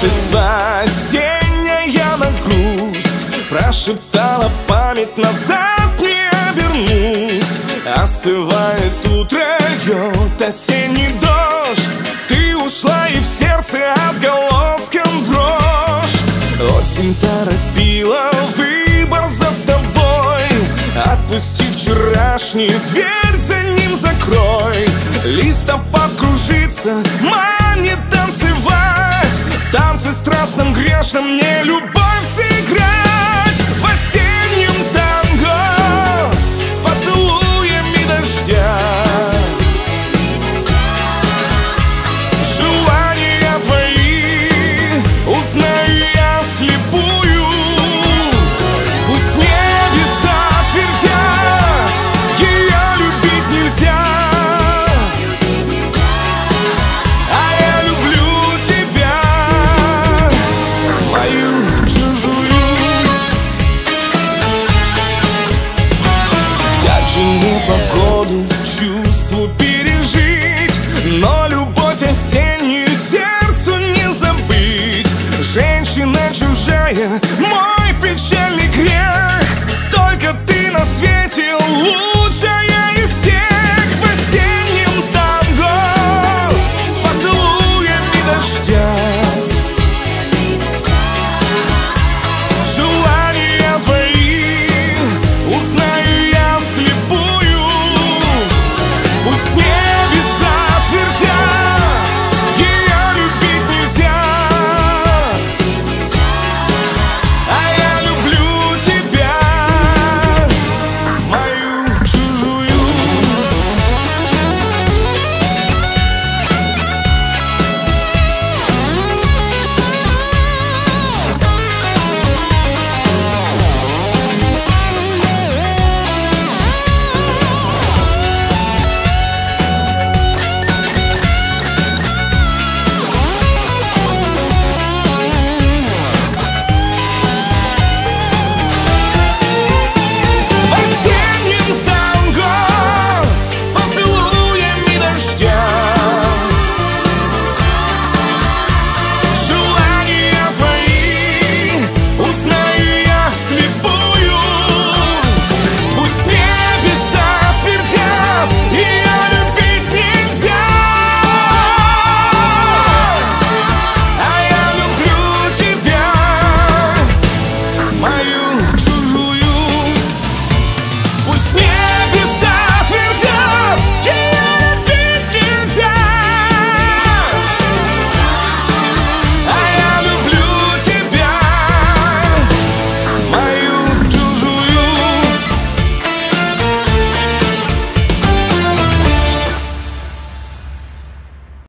предательство Осенняя на грусть. Прошептала память назад не обернусь. Остывает утро, льет осенний дождь. Ты ушла и в сердце отголоском дрожь. Осень торопила выбор за тобой. Отпусти вчерашний, дверь за ним закрой. Листопад кружится, манит грешном мне любовь женщина чужая Мой печальный крест.